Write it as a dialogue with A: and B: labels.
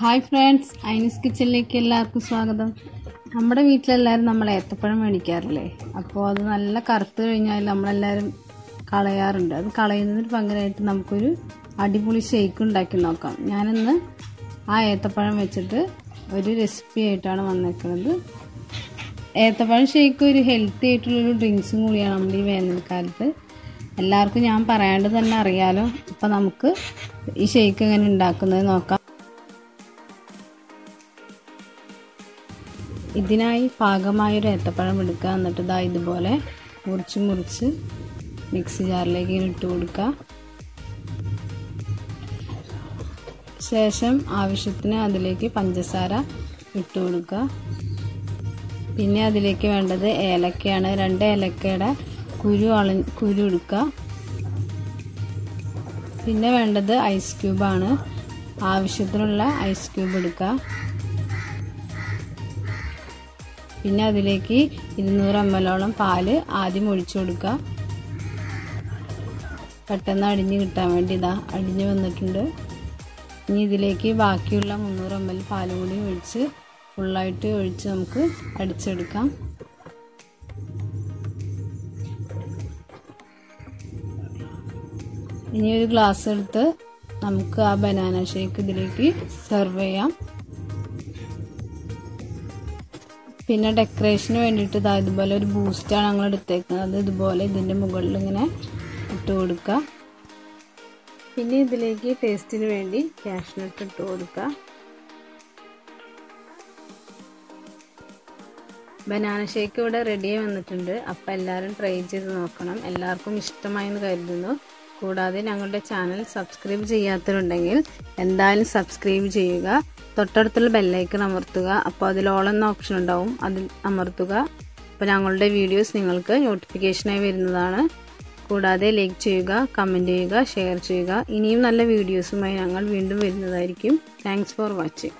A: Hi friends ഐനിസ് കിച്ചണിലേക്ക് എല്ലാവർക്കും സ്വാഗതം. നമ്മുടെ വീട്ടിലെല്ലാവരും നമ്മൾ ഏത്തപ്പഴം മേടിക്കാറില്ലേ? അപ്പോൾ അത് നല്ല കറുത്ത് കഴിഞ്ഞാൽ നമ്മളെല്ലാവരും കളയാറുണ്ട്. അത് കളയുന്നതിന് പകരമായിട്ട് നമുക്കൊരു അടിപൊളി ഷേക്ക് ഉണ്ടാക്കി നോക്കാം. ഞാനിന്ന് ആ ഏത്തപ്പഴം വെച്ചിട്ട് ഒരു റെസിപ്പി ആയിട്ടാണ് വന്നേക്കുന്നത്. ഏത്തപ്പഴം ഷേക്ക് ഒരു ഹെൽത്തി ആയിട്ടുള്ളൊരു ഡ്രിങ്ക്സും കൂടിയാണ് നമ്മുടെ ഈ വേനൽക്കാലത്ത്. എല്ലാവർക്കും ഞാൻ പറയാണ്ട് തന്നെ അറിയാലോ. അപ്പം നമുക്ക് ഈ ഷേക്ക് എങ്ങനെ ഉണ്ടാക്കുന്നത് നോക്കാം. ഇതിനായി പാകമായൊരു ഏത്തപ്പഴം എടുക്കുക. എന്നിട്ട് ഇതാ ഇതുപോലെ മുറിച്ച് മുറിച്ച് മിക്സി ജാറിലേക്ക് ഇട്ട് കൊടുക്കുക. ശേഷം ആവശ്യത്തിന് അതിലേക്ക് പഞ്ചസാര ഇട്ട് കൊടുക്കുക. പിന്നെ അതിലേക്ക് വേണ്ടത് ഏലക്കയാണ്. രണ്ട് ഏലക്കയുടെ കുരു അള കുരു എടുക്കുക. പിന്നെ വേണ്ടത് ഐസ് ക്യൂബാണ്. ആവശ്യത്തിനുള്ള ഐസ് ക്യൂബ് എടുക്കുക. പിന്നെ അതിലേക്ക് ഇരുന്നൂറ് എം എല്ലോളം പാൽ ആദ്യം ഒഴിച്ചു കൊടുക്കുക. പെട്ടെന്ന് അടിഞ്ഞ് കിട്ടാൻ വേണ്ടി ഇതാ അടിഞ്ഞ് വന്നിട്ടുണ്ട്. ഇനി ഇതിലേക്ക് ബാക്കിയുള്ള മുന്നൂറ് എം എൽ പാലും കൂടി ഒഴിച്ച് ഫുള്ളായിട്ട് ഒഴിച്ച് നമുക്ക് അടിച്ചെടുക്കാം. ഇനി ഒരു ഗ്ലാസ് എടുത്ത് നമുക്ക് ആ ബനാന ഷേക്ക് ഇതിലേക്ക് സെർവ് ചെയ്യാം. പിന്നെ ഡെക്കറേഷന് വേണ്ടിയിട്ട് ഇതാ ഇതുപോലെ ഒരു ബൂസ്റ്റാണ് ഞങ്ങൾ എടുത്തേക്കുന്നത്. അത് ഇതുപോലെ ഇതിന്റെ മുകളിൽ ഇങ്ങനെ ഇട്ട് കൊടുക്കുക. പിന്നെ ഇതിലേക്ക് ടേസ്റ്റിന് വേണ്ടി കാഷ്നട്ട് ഇട്ട് കൊടുക്കുക. ബനാന ഷേക്ക് ഇവിടെ റെഡിയായി വന്നിട്ടുണ്ട്. അപ്പോൾ എല്ലാവരും ട്രൈ ചെയ്ത് നോക്കണം. എല്ലാവർക്കും ഇഷ്ടമായി എന്ന് കരുതുന്നു. കൂടാതെ ഞങ്ങളുടെ ചാനൽ സബ്സ്ക്രൈബ് ചെയ്യാത്തവരുണ്ടെങ്കിൽ എന്തായാലും സബ്സ്ക്രൈബ് ചെയ്യുക. തൊട്ടടുത്തുള്ള ബെല്ലൈക്കൺ അമർത്തുക. അപ്പോൾ അതിൽ ഓൾ എന്ന ഓപ്ഷൻ ഉണ്ടാവും. അതിൽ അമർത്തുക. അപ്പോൾ ഞങ്ങളുടെ വീഡിയോസ് നിങ്ങൾക്ക് നോട്ടിഫിക്കേഷനായി വരുന്നതാണ്. കൂടാതെ ലൈക്ക് ചെയ്യുക കമന്റ് ചെയ്യുക ഷെയർ ചെയ്യുക. ഇനിയും നല്ല വീഡിയോസുമായി ഞങ്ങൾ വീണ്ടും വരുന്നതായിരിക്കും. Thanks for watching